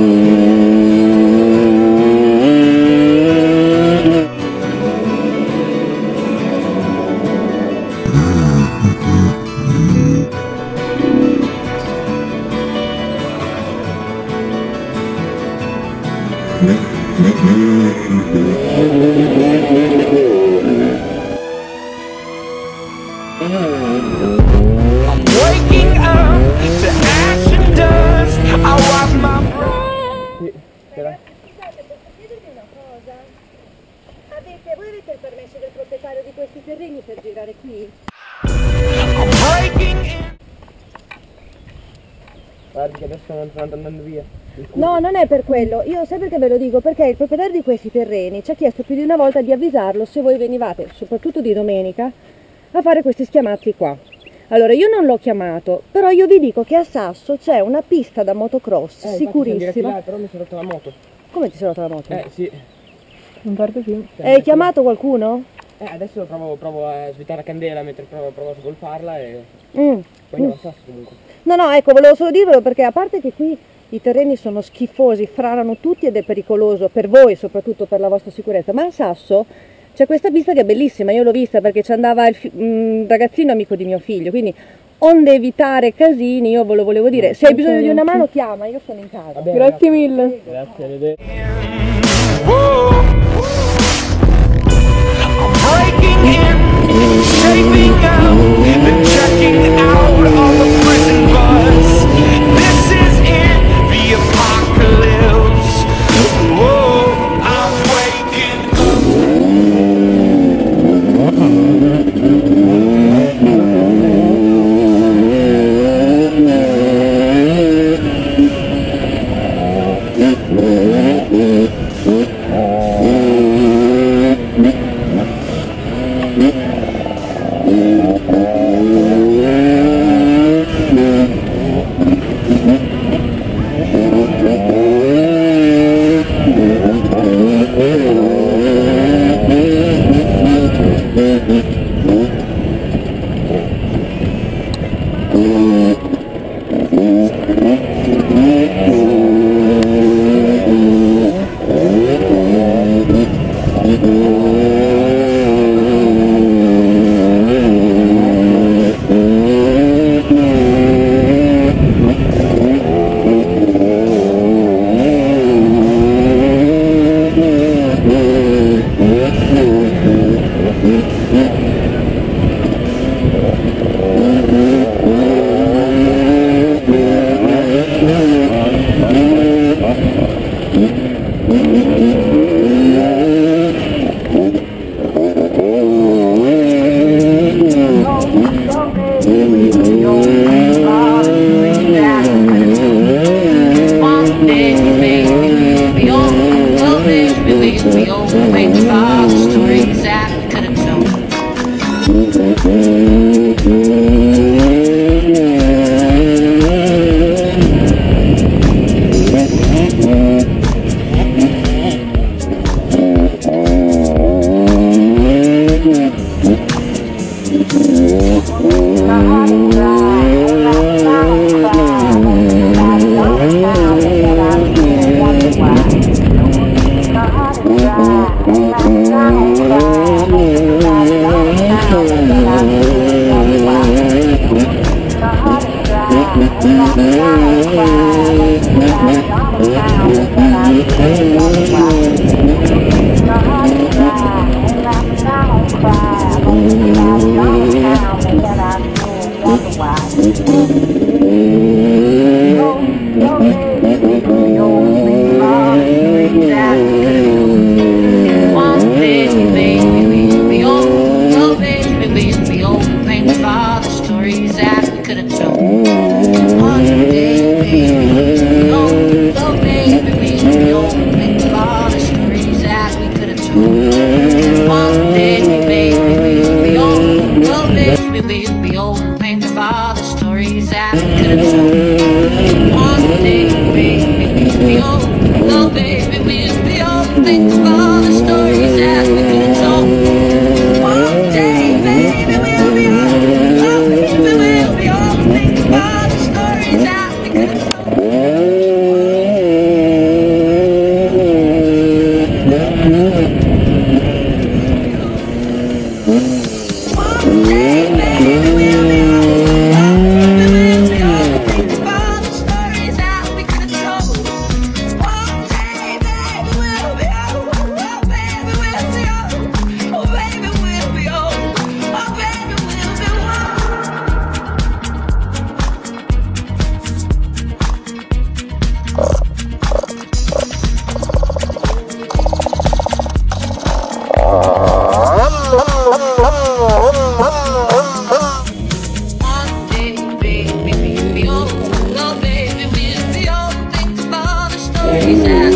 Mm-hmm. Brain. Scusate, posso chiedervi una cosa? Avete, voi avete il permesso del proprietario di questi terreni per girare qui? Guardi che adesso non stanno andando via. No, non è per quello. Io sai perché ve lo dico? Perché il proprietario di questi terreni ci ha chiesto più di una volta di avvisarlo se voi venivate, soprattutto di domenica, a fare questi schiamazzi qua. Allora, io non l'ho chiamato, però io vi dico che a Sasso c'è una pista da motocross Eh, sicurissima. là, però mi sono rotta la moto. Come ti sei rotta la moto? Eh sì. In parte sì. Hai chiamato qualcuno? Eh adesso provo, provo a svitare la candela mentre provo, provo a sgolfarla e Mm. poi andiamo a sasso comunque. No, no, ecco, volevo solo dirvelo perché a parte che qui i terreni sono schifosi, franano tutti ed è pericoloso per voi, soprattutto per la vostra sicurezza, ma a Sasso c'è questa pista che è bellissima, io l'ho vista perché ci andava il fi- un ragazzino amico di mio figlio, quindi onde evitare casini, io ve lo volevo dire, se hai bisogno di una mano chiama, io sono in casa. Va bene, Grazie mille. Grazie, arrivederci. Breaking in, shaping out, checking out the old paint box. Yeah.